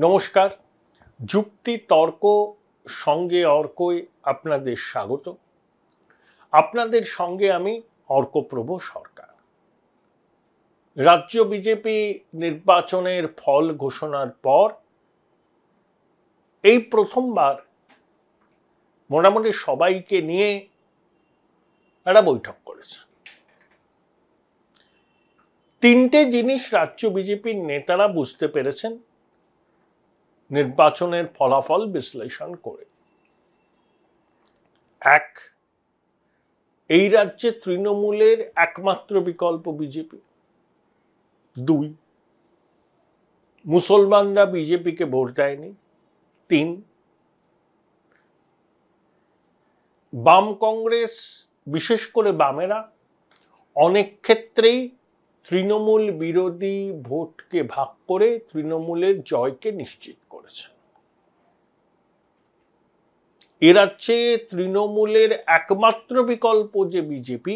নমস্কার। যুক্তি তর্ক সঙ্গে অর্কই আপনাদের স্বাগত। আপনাদের সঙ্গে আমি অর্কপ্রভ সরকার। রাজ্য বিজেপি নির্বাচনের ফল ঘোষণার পর এই প্রথমবার মোটামুটি সবাইকে নিয়ে একটা বৈঠক করেছে। তিনটে জিনিস রাজ্য বিজেপির নেতারা বুঝতে পেরেছেন। নির্বাচনের ফলাফল বিশ্লেষণ করে। এক, এই রাজ্যে তৃণমূলের একমাত্র বিকল্প বিজেপি। দুই, মুসলমানরা বিজেপিকে ভোট দেয়নি। তিন, বাম কংগ্রেস, বিশেষ করে বামেরা, অনেক ক্ষেত্রেই তৃণমূল বিরোধী ভোটকে ভাগ করে তৃণমূলের জয়কে নিশ্চিত করেছে। এ রাজ্যে তৃণমূলের একমাত্র বিকল্প যে বিজেপি,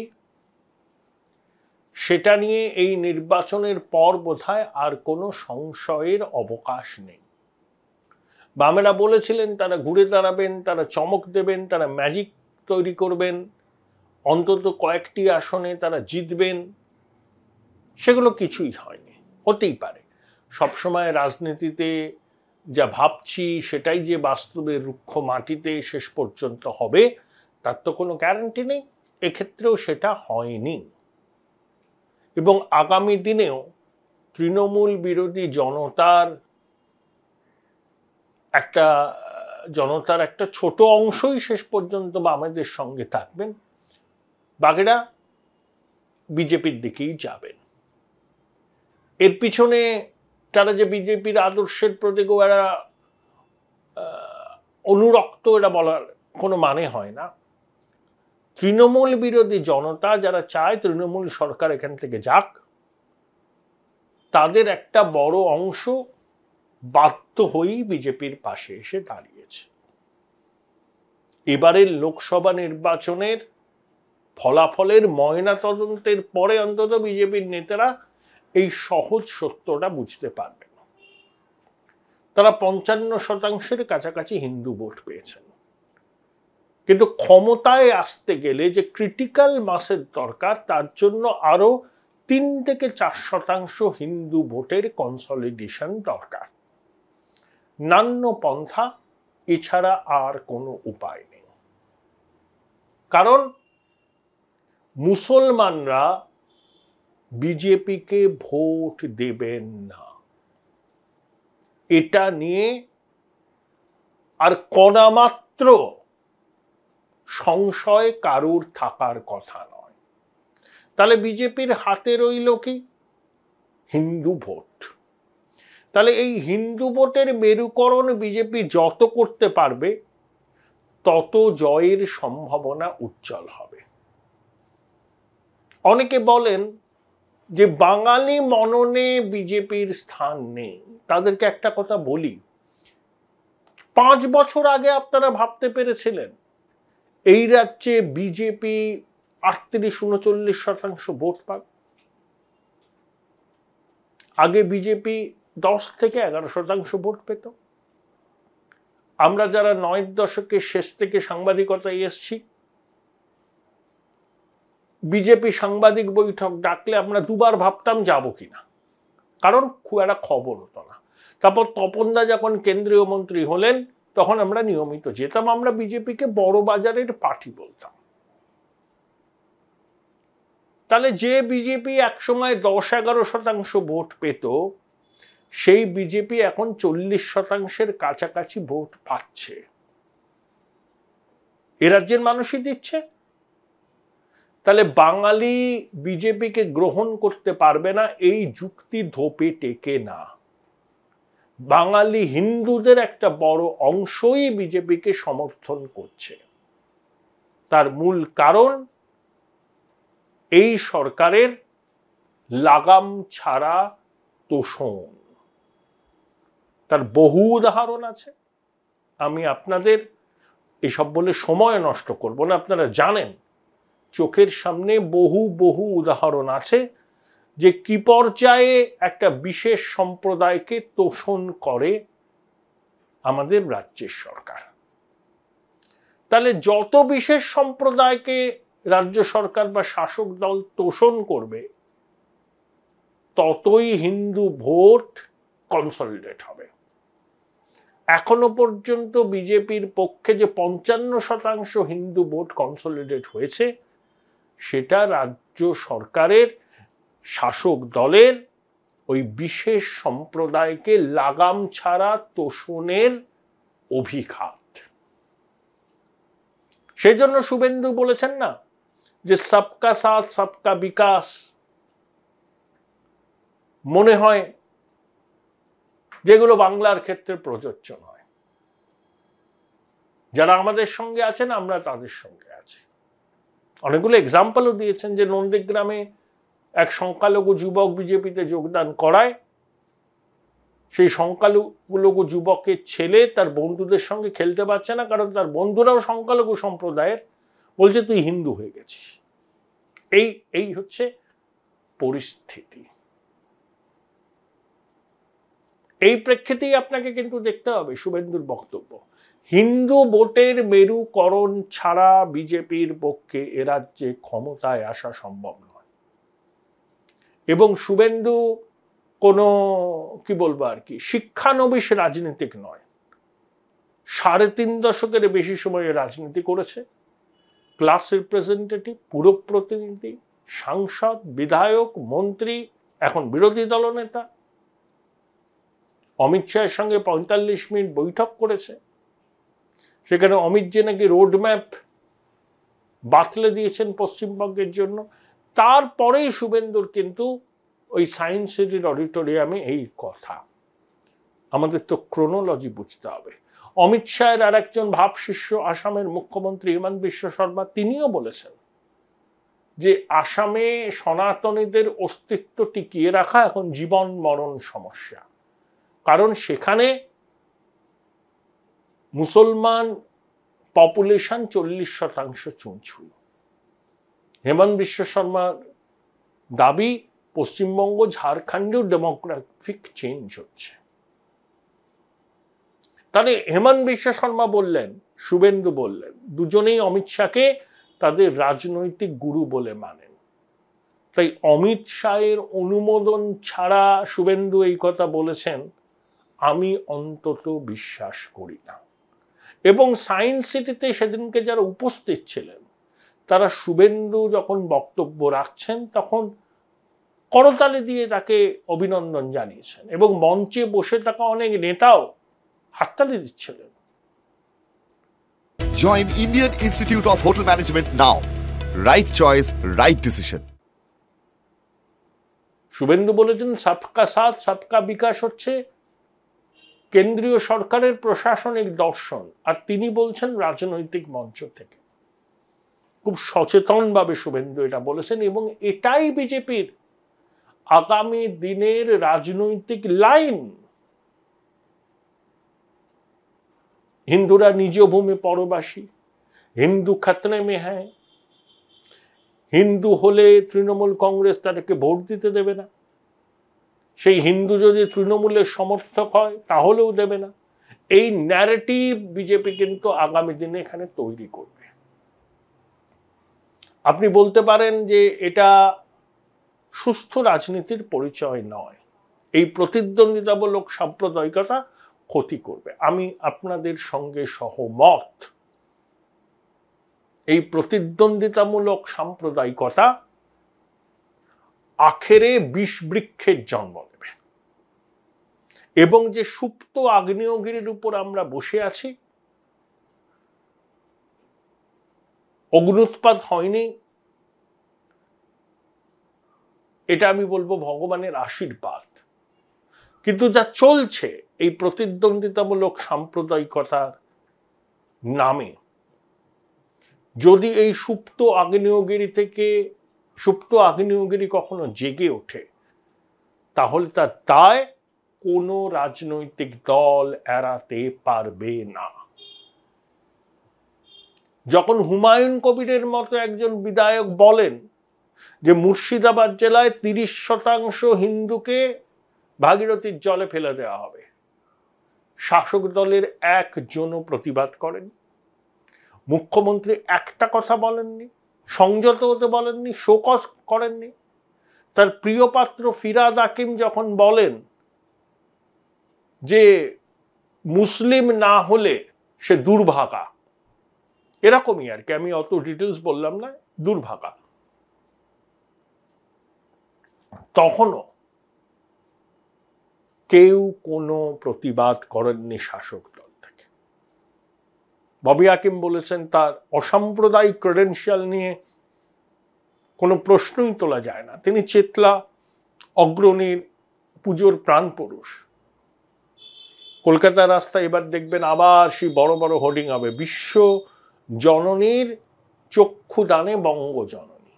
সেটা নিয়ে এই নির্বাচনের পর বোধহয় আর কোনো সংশয়ের অবকাশ নেই। বামেরা বলেছিলেন, তারা ঘুরে দাঁড়াবেন, তারা চমক দেবেন, তারা ম্যাজিক তৈরি করবেন, অন্তত কয়েকটি আসনে তারা জিতবেন। সেগুলো কিছুই হয়নি, হতেই পারে। সবসময় রাজনীতিতে যা ভাবছি সেটাই যে বাস্তবে রুক্ষ মাটিতে শেষ পর্যন্ত হবে, তার তো কোনো গ্যারান্টি নেই। এক্ষেত্রেও সেটা হয়নি। এবং আগামী দিনেও তৃণমূল বিরোধী জনতার একটা জনতার একটা ছোট অংশই শেষ পর্যন্ত বামেদের সঙ্গে থাকবেন। বাকিরা বিজেপির দিকেই যাবেন। এর পিছনে তারা যে বিজেপির আদর্শের প্রতি এরা অনুরক্ত এটা বলার কোনো মানে হয় না। তৃণমূল বিরোধী জনতা যারা চায় তৃণমূল সরকার এখান থেকে যাক, তাদের একটা বড় অংশ বাধ্য হয়েই বিজেপির পাশে এসে দাঁড়িয়েছে। এবারের লোকসভা নির্বাচনের ফলাফলের ময়না তদন্তের পরে অন্তত বিজেপির নেতারা এই সহজ সত্যটা বুঝতে পারবে। তারা পঞ্চান্ন শতাংশের কাছাকাছি হিন্দু ভোট পেয়েছেন। কিন্তু ক্ষমতায় আসতে গেলে যে ক্রিটিক্যাল মাসের দরকার, তার জন্য আরও তিন থেকে চার শতাংশ হিন্দু ভোটের কনসলিডেশন দরকার। নান্য পন্থা, এছাড়া আর কোনো উপায় নেই। কারণ মুসলমানরা বিজেপিকে ভোট দেবেন না। এটা নিয়ে আর কণামাত্র সংশয় কারুর থাকার কথা নয়। তাহলে বিজেপির হাতে রইল কি? হিন্দু ভোট। তাহলে এই হিন্দু ভোটের মেরুকরণ বিজেপি যত করতে পারবে, তত জয়ের সম্ভাবনা উজ্জ্বল হবে। অনেকে বলেন যে বাঙালি মননে বিজেপির স্থান নেই, তাদেরকে একটা কথা বলি। পাঁচ বছর আগে আপনারা ভাবতে পেরেছিলেন, এই রাজ্যে বিজেপি আটত্রিশ উনচল্লিশ শতাংশ ভোট পাবে আগে বিজেপি দশ থেকে এগারো শতাংশ ভোট পেত। আমরা যারা নয় দশকের শেষ থেকে সাংবাদিকতায় এসছি বিজেপি সাংবাদিক বৈঠক ডাকলে আমরা দুবার ভাবতাম যাব কিনা। কারণ খুব একটা খবর হতো না। তারপর তপনদা যখন কেন্দ্রীয় মন্ত্রী হলেন, তখন আমরা নিয়মিত যেতাম, আমরা বিজেপিকে বড় বাজারের পার্টি বলতাম। তাহলে যে বিজেপি একসময় দশ এগারো শতাংশ ভোট পেত, সেই বিজেপি এখন চল্লিশ শতাংশের কাছাকাছি ভোট পাচ্ছে। এ রাজ্যের মানুষই দিচ্ছে। তাহলে বাঙালি বিজেপিকে গ্রহণ করতে পারবে না, এই যুক্তি ধোপে টেকে না। বাঙালি হিন্দুদের একটা বড় অংশই বিজেপিকে সমর্থন করছে। তার মূল কারণ, এই সরকারের লাগাম ছাড়া তোষণ। তার বহু উদাহরণ আছে। আমি আপনাদের এসব বলে সময় নষ্ট করব না, আপনারা জানেন। চোখের সামনে বহু বহু উদাহরণ আছে যে কি পর্যায়ে একটা বিশেষ সম্প্রদায়কে তোষণ করে আমাদের রাজ্যের সরকার। তাহলে যত বিশেষ সম্প্রদায়কে রাজ্য সরকার বা শাসক দল তোষণ করবে, ততই হিন্দু ভোট কনসলিডেট হবে। এখনও পর্যন্ত বিজেপির পক্ষে যে পঞ্চান্ন শতাংশ হিন্দু ভোট কনসলিডেট হয়েছে সেটা রাজ্য সরকারের শাসক দলের ওই বিশেষ সম্প্রদায়কে লাগাম ছাড়া তোষণের অভিঘাত। সেই জন্য শুভেন্দু বলেছেন না যে সবকা সাথ, সবকা বিকাশ। মনে হয় যেগুলো বাংলার ক্ষেত্রে প্রযোজ্য নয়। যারা আমাদের সঙ্গে আছেন, আমরা তাদের সঙ্গে আছি। অনেকগুলো এক্সাম্পলও দিয়েছেন যে নন্দীগ্রামে এক সংখ্যালঘু যুবক বিজেপিতে যোগদান করায়। সেই সংখ্যালঘু যুবকের ছেলে তার বন্ধুদের সঙ্গে খেলতে পারছে না কারণ তার বন্ধুরাও সংখ্যালঘু সম্প্রদায়ের। বলছে, তুই হিন্দু হয়ে গেছিস। এই এই হচ্ছে পরিস্থিতি। এই প্রেক্ষিতেই আপনাকে কিন্তু দেখতে হবে শুভেন্দুর বক্তব্য। হিন্দু ভোটের মেরুকরণ ছাড়া বিজেপির পক্ষে এ রাজ্যে ক্ষমতায় আসা সম্ভব নয়। এবং শুভেন্দু কোনো, কি বলব আর কি, শিক্ষানবিশ রাজনীতিক নয়। সাড়ে তিন দশকের বেশি সময়ে রাজনীতি করেছে। ক্লাস রিপ্রেজেন্টেটিভ, পুর প্রতিনিধি, সাংসদ, বিধায়ক, মন্ত্রী, এখন বিরোধী দলনেতা। অমিত শাহের সঙ্গে পঁয়তাল্লিশ মিনিট বৈঠক করেছে। সেখানে অমিত যে নাকি রোডম্যাপ বাতলে দিয়েছেন পশ্চিমবঙ্গের জন্য। তারপরেই শুভেন্দুর কিন্তু ওই সায়েন্স সিটির অডিটোরিয়ামে এই কথা। আমাদের তো ক্রোনোলজি বুঝতে হবে। অমিত শাহের আর একজন ভাবশিষ্য আসামের মুখ্যমন্ত্রী হিমন্ত বিশ্ব শর্মা, তিনিও বলেছেন যে আসামে সনাতনীদের অস্তিত্ব টিকিয়ে রাখা এখন জীবন মরণ সমস্যা। কারণ সেখানে মুসলমান পপুলেশন চল্লিশ শতাংশ চুঁচুই হেমন্ত বিশ্ব শর্মার দাবি, পশ্চিমবঙ্গ, ঝাড়খণ্ডেও ডেমোগ্রাফিক চেঞ্জ হচ্ছে। তাহলে হেমন্ত বিশ্ব শর্মা বললেন, শুভেন্দু বললেন, দুজনেই অমিত শাহকে তাদের রাজনৈতিক গুরু বলে মানেন। তাই অমিত শাহের অনুমোদন ছাড়া শুভেন্দু এই কথা বলেছেন, আমি অন্তত বিশ্বাস করি না। এবং সায়েন্স সিটিতে সেদিনকে যারা উপস্থিত ছিলেন তারা শুভেন্দু যখন বক্তব্য রাখছেন তখন করতালি দিয়ে তাকে অভিনন্দন জানিয়েছেন এবং মঞ্চে বসে থাকা অনেক নেতাও হাততালি দিচ্ছিলেন Join Indian Institute of Hotel Management now. Right choice, right decision. Suvendu বলেছেন সবকা সাথ সবকা বিকাশ হচ্ছে কেন্দ্রীয় সরকারের প্রশাসনিক দর্শন, আর তিনি বলছেন রাজনৈতিক মঞ্চ থেকে। খুব সচেতনভাবে শুভেন্দু এটা বলেছেন এবং এটাই বিজেপির আগামী দিনের রাজনৈতিক লাইন। হিন্দুরা নিজ ভূমি পরবাসী, হিন্দু খতনে মে হ্যাঁ হিন্দু হলে তৃণমূল কংগ্রেস তাদেরকে ভোট দিতে দেবে না। সেই হিন্দু যদি তৃণমূলের সমর্থক হয়, তাহলেও দেবে না। এই ন্যারেটিভ বিজেপি কিন্তু আগামী দিনে এখানে তৈরি করবে। আপনি বলতে পারেন যে এটা সুস্থ রাজনীতির পরিচয় নয়। এই প্রতিদ্বন্দ্বিতামূলক সাম্প্রদায়িকতা ক্ষতি করবে। আমি আপনাদের সঙ্গে সহমত। এই প্রতিদ্বন্দ্বিতামূলক সাম্প্রদায়িকতা আখেরে বিষ বৃক্ষের জন্ম দেবে এবং যে সুপ্ত আগ্নেয়গিরির উপর আমরা বসে আছি অগ্নুৎপাত হয়নি, এটা আমি বলব ভগবানের আশীর্বাদ। কিন্তু যা চলছে, এই প্রতিদ্বন্দ্বিতামূলক সাম্প্রদায়িকতার নামে, যদি এই সুপ্ত আগ্নেয়গিরি থেকে সুপ্ত আগ্নেয়গিরি কখনো জেগে ওঠে। তাহলে তার দায় কোনো রাজনৈতিক দল এড়াতে পারবে না। যখন হুমায়ুন কবিরের মতো একজন বিধায়ক বলেন যে মুর্শিদাবাদ জেলায় তিরিশ শতাংশ হিন্দুকে ভাগীরথীর জলে ফেলে দেওয়া হবে, শাসক দলের একজনও প্রতিবাদ করেন মুখ্যমন্ত্রী একটা কথা বলেননি। সংযত হতে বলেননি শোকস করেননি। তার প্রিয় পাত্র ফিরাদ আকিম যখন বলেন যে মুসলিম না হলে সে দুর্ভাগা, এরকমই আর কি, আমি অত ডিটেলস বললাম না, দুর্ভাগা। তখনও কেউ কোনো প্রতিবাদ করেননি শাসক দল। ববি হাকিম বলেছেন, তার অসাম্প্রদায়িক ক্রেডেন্সিয়াল নিয়ে কোনো প্রশ্নই তোলা যায় না। তিনি চেতলা, অগ্রণীর পুজোর প্রাণ পুরুষ কলকাতার রাস্তায় এবার দেখবেন আবার সেই বড় বড় হোর্ডিং হবে। বিশ্ব জননীর চক্ষুদানে বঙ্গজননী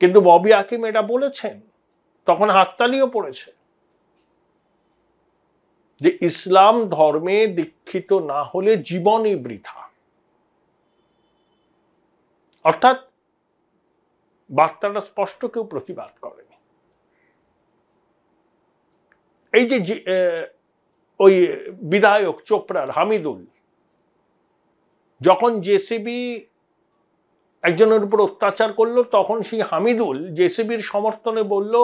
কিন্তু ববি আকিম এটা বলেছেন, তখন হাততালিও পড়েছে। যে ইসলাম ধর্মে দীক্ষিত না হলে জীবনই বৃথা। অর্থাৎ বার্তাটা স্পষ্ট, কেউ প্রতিবাদ করেনি। এই যে ওই বিধায়ক চোপড়ার হামিদুল, যখন জেসিবি একজনের উপর অত্যাচার করল, তখন সেই হামিদুল জেসিবির সমর্থনে বলল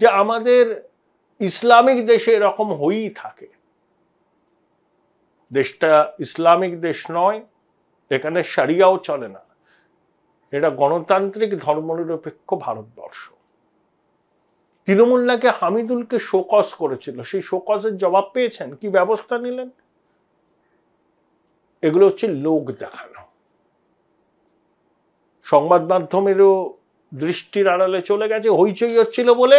যে, আমাদের ইসলামিক দেশে এরকম হয়েই থাকে। দেশটা ইসলামিক দেশ নয়, এখানে সারিয়াও চলে না। এটা গণতান্ত্রিক ধর্মনিরপেক্ষ ভারতবর্ষ। তৃণমূল নাকি হামিদুলকে শোকস করেছিল। সেই শোকসের জবাব পেয়েছেন? কি ব্যবস্থা নিলেন? এগুলো হচ্ছে লোক দেখানো। সংবাদ মাধ্যমেরও দৃষ্টির আড়ালে চলে গেছে, হইচই হচ্ছিল বলে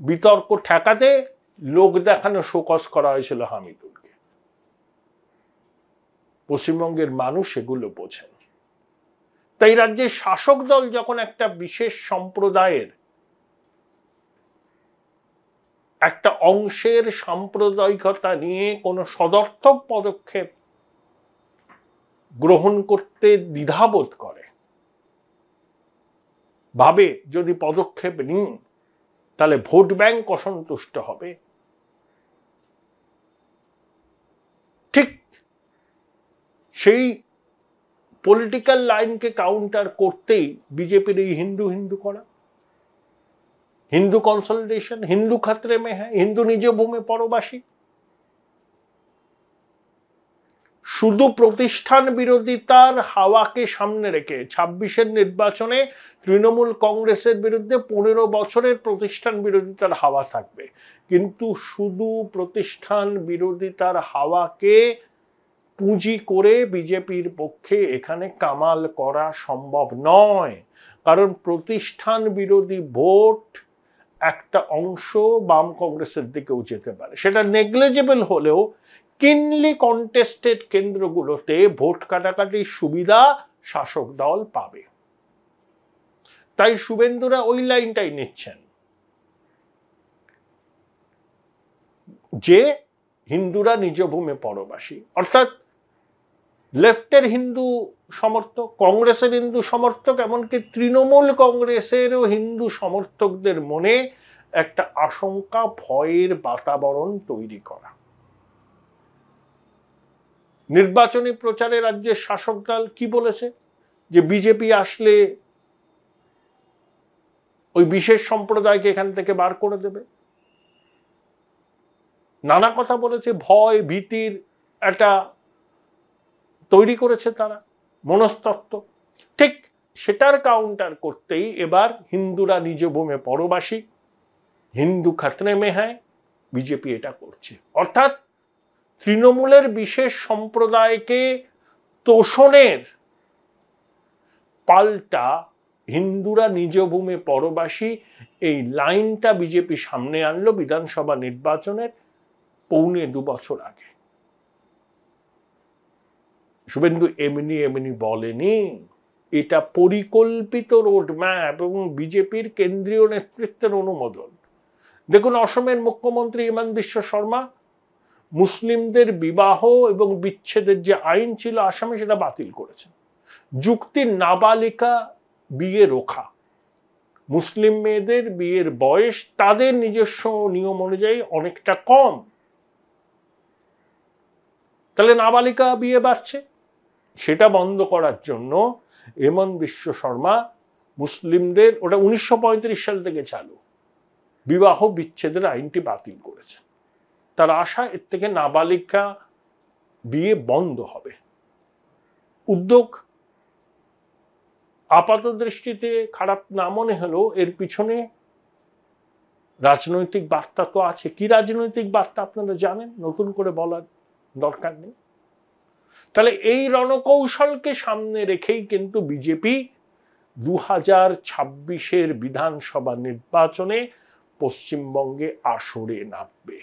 বিতর্ক ঠেকাতে লোক দেখানো শোকস করা হয়েছিল হামিদুলকে। পশ্চিমবঙ্গের মানুষ এগুলো বোঝেন। তাই রাজ্যের শাসক দল যখন একটা বিশেষ সম্প্রদায়ের একটা অংশের সাম্প্রদায়িকতা নিয়ে কোনো সদর্থক পদক্ষেপ গ্রহণ করতে দ্বিধাবোধ করে, ভাবে যদি পদক্ষেপ নিই তাহলে ভোট ব্যাংক অসন্তুষ্ট হবে। ঠিক সেই পলিটিক্যাল লাইনকে কাউন্টার করতেই বিজেপির এই হিন্দু হিন্দু করা। হিন্দু কনসলটেশন হিন্দু খাত্রে মে হ্যাঁ হিন্দু নিজ ভূমে পরবাসী। শুধু প্রতিষ্ঠান বিরোধিতার হাওয়াকে সামনে রেখে ছাব্বিশের নির্বাচনে তৃণমূল কংগ্রেসের বিরুদ্ধে পনেরো বছরের প্রতিষ্ঠান বিরোধিতার হাওয়া থাকবে। কিন্তু শুধু প্রতিষ্ঠান বিরোধিতার হাওয়াকে পুঁজি করে বিজেপির পক্ষে এখানে কামাল করা সম্ভব নয়। কারণ প্রতিষ্ঠান বিরোধী ভোট একটা অংশ বাম কংগ্রেসের দিকেও যেতে পারে। সেটা নেগলেজেবল হলেও কিনলি কন্টেস্টেড কেন্দ্রগুলোতে ভোট কাটাকাটির সুবিধা শাসক দল পাবে। তাই শুভেন্দুরা ওই লাইনটাই নিচ্ছেন। যে হিন্দুরা নিজ ভূমে পরবাসী, অর্থাৎ লেফটের হিন্দু সমর্থক, কংগ্রেসের হিন্দু সমর্থক, এমনকি তৃণমূল কংগ্রেসেরও হিন্দু সমর্থকদের মনে একটা আশঙ্কা, ভয়ের বাতাবরণ তৈরি করা। নির্বাচনী প্রচারে রাজ্যের শাসক দল কি বলেছে? যে বিজেপি আসলে ওই বিশেষ সম্প্রদায়কে এখান থেকে বার করে দেবে? নানা কথা বলেছে, ভয়, ভীতির একটা তৈরি করেছে তারা, মনস্তত্ত্ব। ঠিক সেটার কাউন্টার করতেই এবার হিন্দুরা নিজ ভূমে পরবাসী, হিন্দু খাতনে মেহায় বিজেপি এটা করছে। অর্থাৎ তৃণমূলের বিশেষ সম্প্রদায়কে তোষণের পাল্টা হিন্দুরা নিজ ভূমে পরবাসী, এই লাইনটা বিজেপি সামনে আনলো বিধানসভা নির্বাচনের পৌনে দু বছর আগে। শুভেন্দু এমনি এমনি বলেনি, এটা পরিকল্পিত রোডম্যাপ এবং বিজেপির কেন্দ্রীয় নেতৃত্বের অনুমোদন। দেখুন, অসমের মুখ্যমন্ত্রী হিমন্ত বিশ্ব শর্মা মুসলিমদের বিবাহ এবং বিচ্ছেদের যে আইন ছিল আসামে সেটা বাতিল করেছেন। যুক্তির নাবালিকা বিয়ে রোখা। মুসলিম মেয়েদের বিয়ের বয়স তাদের নিজস্ব নিয়ম অনুযায়ী অনেকটা কম। তাহলে নাবালিকা বিয়ে বাড়ছে? সেটা বন্ধ করার জন্য এমন বিশ্ব শর্মা মুসলিমদের ওটা উনিশশো পঁয়ত্রিশ সাল থেকে চালু। বিবাহ বিচ্ছেদের আইনটি বাতিল করেছে তার আশা এর থেকে নাবালিকা বিয়ে বন্ধ হবে। উদ্যোগ আপাত দৃষ্টিতে খারাপ না মনে হলেও এর পিছনে রাজনৈতিক বার্তা তো আছে। কি রাজনৈতিক বার্তা আপনারা জানেন? নতুন করে বলার দরকার নেই। তাহলে এই রণকৌশলকে সামনে রেখেই কিন্তু বিজেপি দু হাজার ছাব্বিশের বিধানসভা নির্বাচনে পশ্চিমবঙ্গে আসরে নামবে।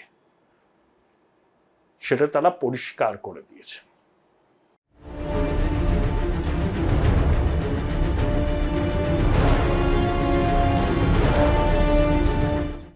সেটা তারা পরিষ্কার করে দিয়েছে।